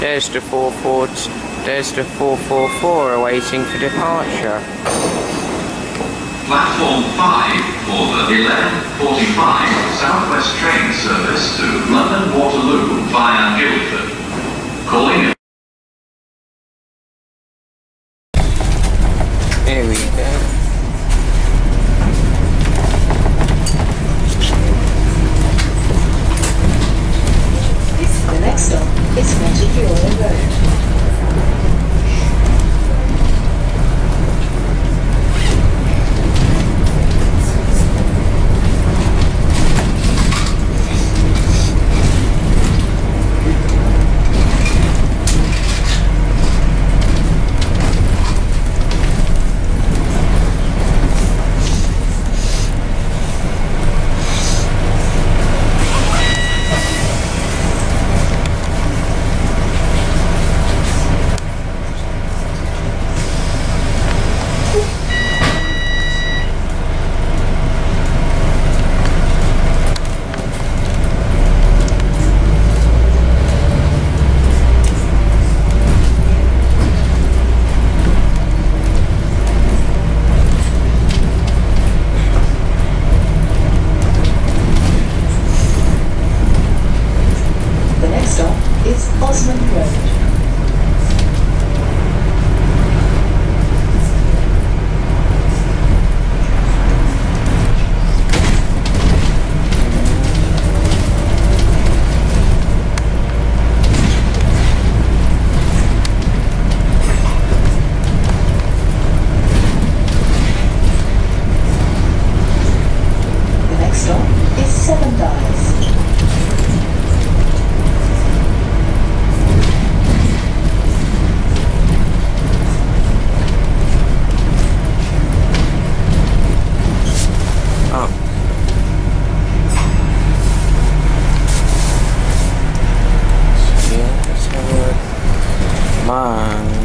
There's the 440, there's the 444 awaiting for departure. Platform 5 for the 11.45 Southwest train service to London Waterloo via is Osmond Road. Yeah, let's